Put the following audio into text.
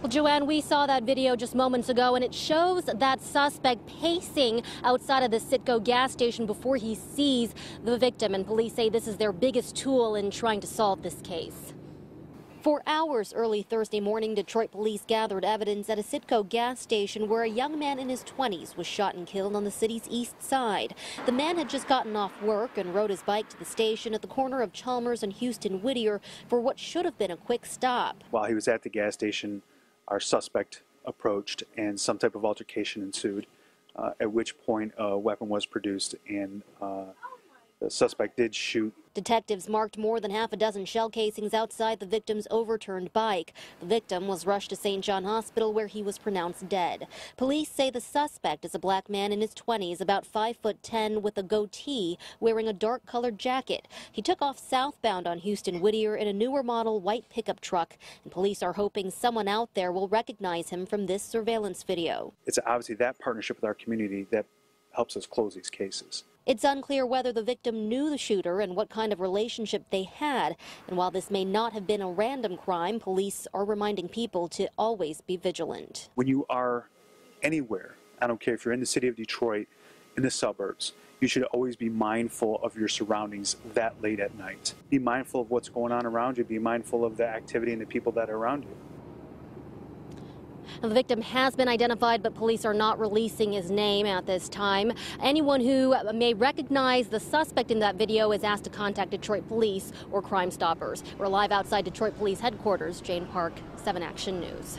Well, Joanne, we saw that video just moments ago, and it shows that suspect pacing outside of the Citgo gas station before he sees the victim. And police say this is their biggest tool in trying to solve this case. For hours early Thursday morning, Detroit police gathered evidence at a Citgo gas station where a young man in his 20s was shot and killed on the city's east side. The man had just gotten off work and rode his bike to the station at the corner of Chalmers and Houston Whittier for what should have been a quick stop. While he was at the gas station, our suspect approached and some type of altercation ensued, uh, at which point a weapon was produced and uh, the suspect did shoot Detectives marked more than half a dozen shell casings outside the victim's overturned bike. The victim was rushed to St. John Hospital where he was pronounced dead. Police say the suspect is a black man in his 20s, about 5 foot 10 with a goatee, wearing a dark colored jacket. He took off southbound on Houston Whittier in a newer model white pickup truck, and police are hoping someone out there will recognize him from this surveillance video. It's obviously that partnership with our community that helps us close these cases. It's unclear whether the victim knew the shooter and what kind of relationship they had. And while this may not have been a random crime, police are reminding people to always be vigilant. When you are anywhere, I don't care if you're in the city of Detroit, in the suburbs, you should always be mindful of your surroundings that late at night. Be mindful of what's going on around you. Be mindful of the activity and the people that are around you. The victim has been identified, but police are not releasing his name at this time. Anyone who may recognize the suspect in that video is asked to contact Detroit Police or Crime Stoppers. We're live outside Detroit Police headquarters. Jane Park, 7 Action News.